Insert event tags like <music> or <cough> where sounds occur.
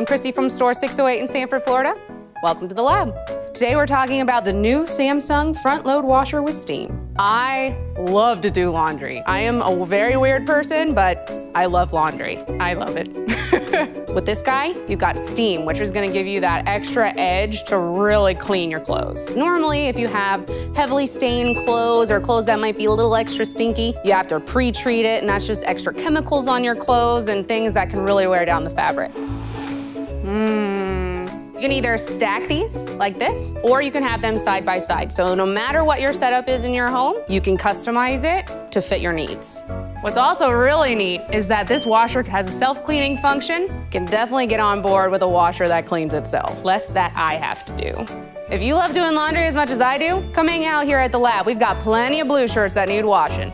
I'm Kristi from store 608 in Sanford, Florida. Welcome to the lab. Today we're talking about the new Samsung front load washer with steam. I love to do laundry. I am a very weird person, but I love laundry. I love it. <laughs> with this guy, you've got steam, which is gonna give you that extra edge to really clean your clothes. Normally, if you have heavily stained clothes or clothes that might be a little extra stinky, you have to pre-treat it, and that's just extra chemicals on your clothes and things that can really wear down the fabric. You can either stack these like this, or you can have them side by side. So no matter what your setup is in your home, you can customize it to fit your needs. What's also really neat is that this washer has a self-cleaning function. Can definitely get on board with a washer that cleans itself. Less that I have to do. If you love doing laundry as much as I do, come hang out here at the lab. We've got plenty of blue shirts that need washing.